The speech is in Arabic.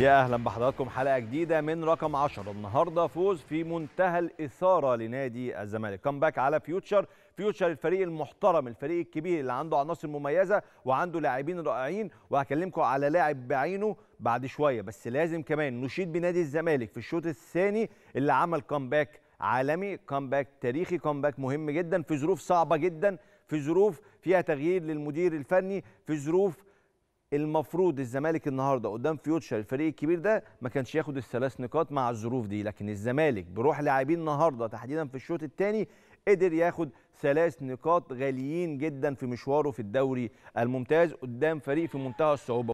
يا أهلا بحضراتكم. حلقة جديدة من رقم 10 النهارده فوز في منتهى الإثارة لنادي الزمالك. comeback على فيوتشر فيوتشر الفريق المحترم الفريق الكبير اللي عنده عناصر مميزة وعنده لاعبين رائعين. وهكلمكم على لاعب بعينه بعد شوية. بس لازم كمان نشيد بنادي الزمالك في الشوط الثاني اللي عمل comeback عالمي comeback تاريخي comeback مهم جدا. في ظروف صعبة جدا. في ظروف فيها تغيير للمدير الفني. في ظروف المفروض الزمالك النهارده قدام فيوتشر الفريق الكبير ده ما كانش ياخد الثلاث نقاط مع الظروف دي لكن الزمالك بروح لاعبين النهارده تحديدا في الشوط الثاني قدر ياخد ثلاث نقاط غاليين جدا في مشواره في الدوري الممتاز قدام فريق في منتهى الصعوبة.